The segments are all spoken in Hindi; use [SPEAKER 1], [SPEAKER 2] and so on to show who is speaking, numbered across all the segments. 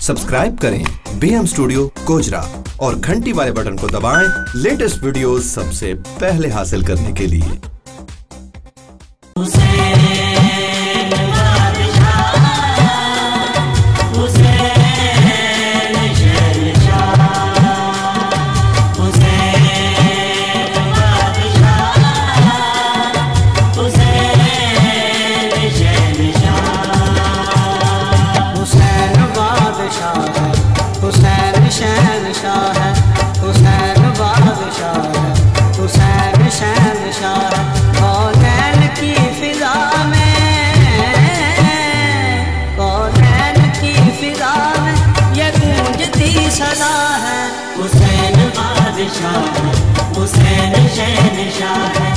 [SPEAKER 1] सब्सक्राइब करें बीएम स्टूडियो कोजरा और घंटी वाले बटन को दबाएँ लेटेस्ट वीडियो सबसे पहले हासिल करने के लिए।
[SPEAKER 2] शहनशाह है, हुसैन बादशाह है, हुसैन शहनशाह है कौनैन की फिजा में कौनैन की फिजा में ये गूंजती सदा है।
[SPEAKER 3] हुसैन बादशाह हुसैन शहर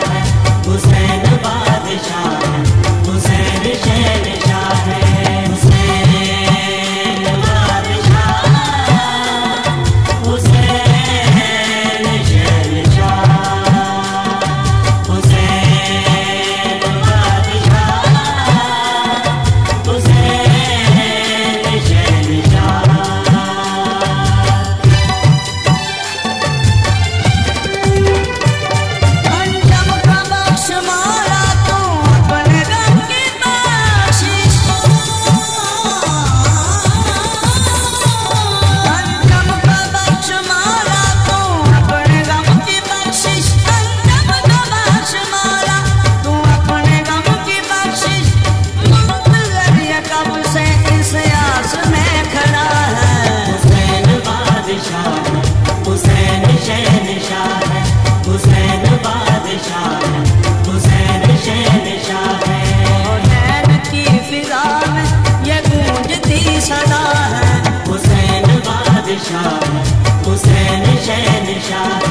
[SPEAKER 3] night. shine.